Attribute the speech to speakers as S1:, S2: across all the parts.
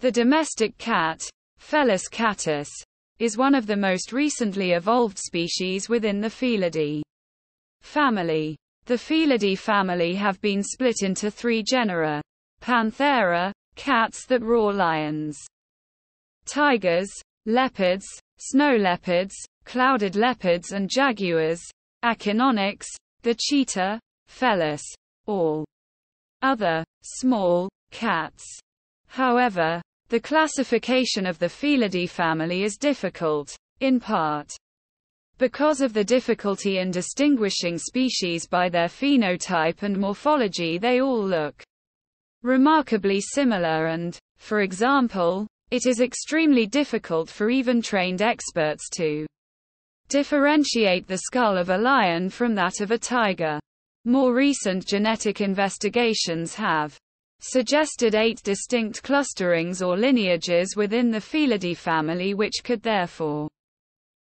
S1: The domestic cat, Felis catus, is one of the most recently evolved species within the Felidae family. The Felidae family have been split into three genera. Panthera, cats that roar lions. Tigers, leopards, snow leopards, clouded leopards and jaguars. Acinonyx, the cheetah, Felis. All other, small, cats. However, the classification of the Felidae family is difficult, in part because of the difficulty in distinguishing species by their phenotype and morphology they all look remarkably similar and, for example, it is extremely difficult for even trained experts to differentiate the skull of a lion from that of a tiger. More recent genetic investigations have suggested eight distinct clusterings or lineages within the Felidae family which could therefore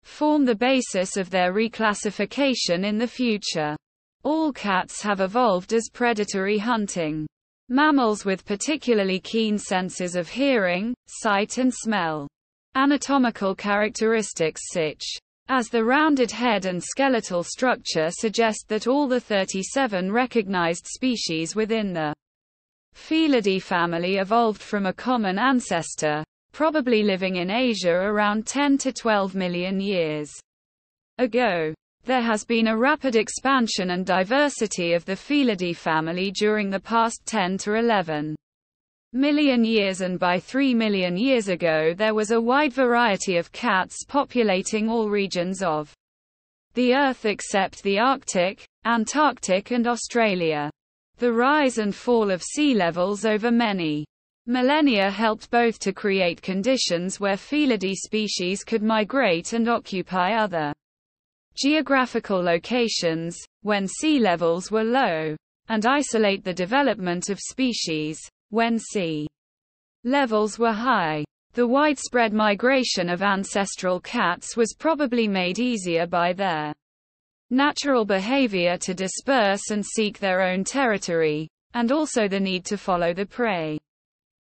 S1: form the basis of their reclassification in the future. All cats have evolved as predatory hunting mammals with particularly keen senses of hearing, sight and smell. Anatomical characteristics such as the rounded head and skeletal structure suggest that all the 37 recognized species within the Felidae family evolved from a common ancestor, probably living in Asia around 10 to 12 million years ago. There has been a rapid expansion and diversity of the Felidae family during the past 10 to 11 million years and by 3 million years ago there was a wide variety of cats populating all regions of the Earth except the Arctic, Antarctic and Australia. The rise and fall of sea levels over many millennia helped both to create conditions where Felidae species could migrate and occupy other geographical locations, when sea levels were low, and isolate the development of species, when sea levels were high. The widespread migration of ancestral cats was probably made easier by their natural behavior to disperse and seek their own territory, and also the need to follow the prey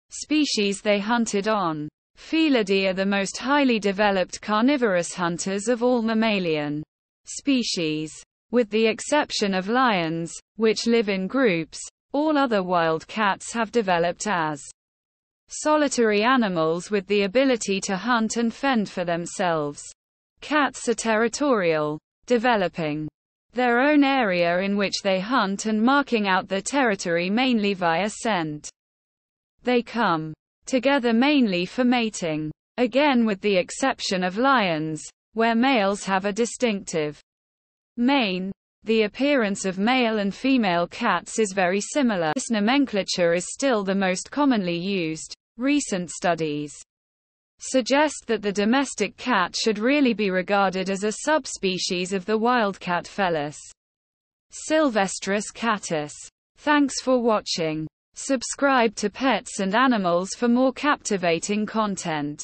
S1: species they hunted on. Felidae are the most highly developed carnivorous hunters of all mammalian species. With the exception of lions, which live in groups, all other wild cats have developed as solitary animals with the ability to hunt and fend for themselves. Cats are territorial developing their own area in which they hunt and marking out their territory mainly via scent. They come together mainly for mating. Again with the exception of lions, where males have a distinctive mane. The appearance of male and female cats is very similar. This nomenclature is still the most commonly used. Recent studies suggest that the domestic cat should really be regarded as a subspecies of the wildcat Felis sylvestris catus. Thanks for watching. Subscribe to Pets and Animals for more captivating content.